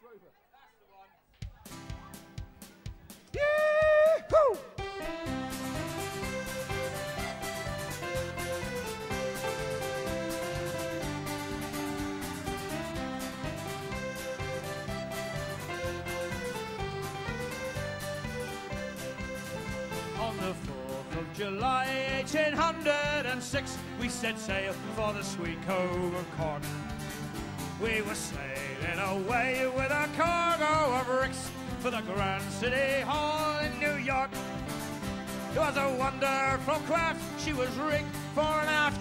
Rover. On the 4th of July 1806, we set sail for the sweet cove of Cork. We were sailing away with a cargo of bricks for the Grand City Hall in New York. It was a wonderful craft, she was rigged fore and aft,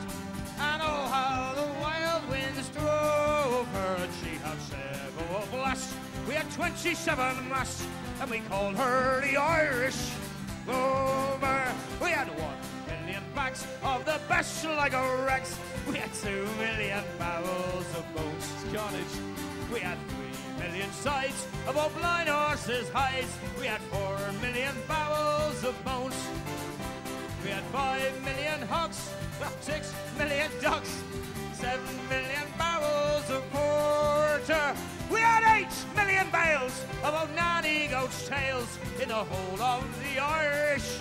and oh how the wild winds drove her, she had several blasts. We had 27 masts, and we called her the Irish Rover. We had one million bags of the best like a. We had two million barrels of boats. Carnage. We had three million sides of our blind horses' hides. We had four million barrels of bones. We had five million hogs, six million ducks, seven million barrels of porter. We had eight million bales of old nanny goat's tails in the whole of the Irish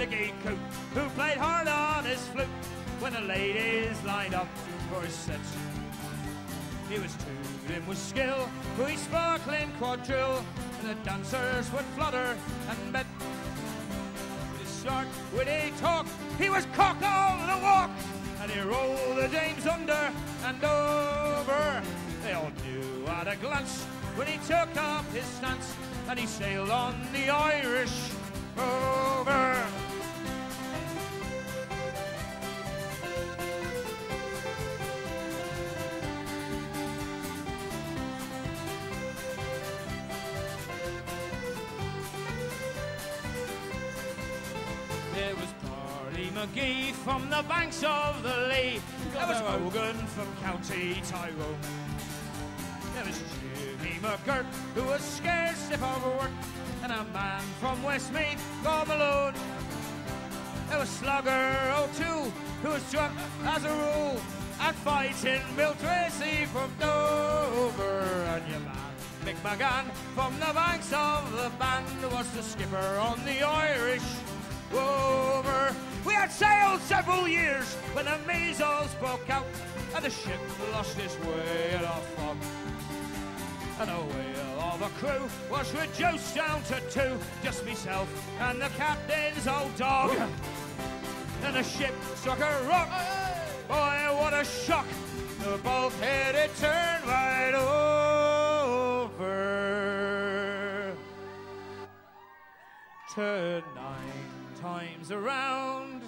all Mickey Coote, who played hard on his flute when the ladies lined up for his sets. He was tooting with skill, for his sparkling quadrille, and the dancers would flutter and bet. With his short, witty talk, he was cock all the walk, and he rolled the dames under and over. They all knew at a glance when he took up his stance, and he sailed on the Irish Rover. McGee from the banks of the Lee. There was Hogan from County Tyrone. There was Jimmy McGurk, who was scared stiff of work, and a man from Westmeath, Bob Malone. There was Slugger O'Toole, who was drunk as a rule, and fighting Bill Tracy from Dover. And your man, Mick McGann, from the banks of the Bann, was the skipper on the Irish Rover. We had sailed several years when the measles broke out, and the ship lost its way in a fog. And a whale of crew was reduced down to two, just myself and the captain's old dog. And the ship struck a rock. Boy, what a shock! The bulkhead it turned right over. Nine times around,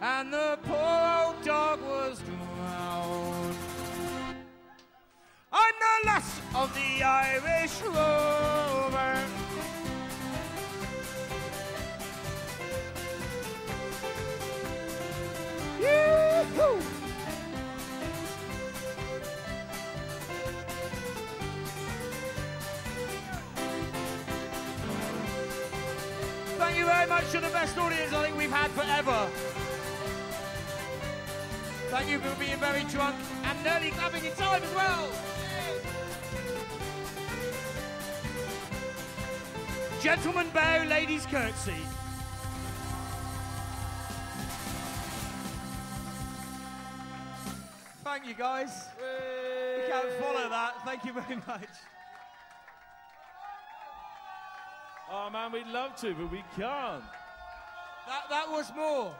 and the poor old dog was drowned. I'm the last of the Irish Rover. Thank you very much to the best audience I think we've had forever. Thank you for being very drunk and nearly clapping in time as well. Gentlemen bow, ladies curtsy. Thank you guys. We can't follow that. Thank you very much. Oh man, we'd love to, but we can't. That, that was more.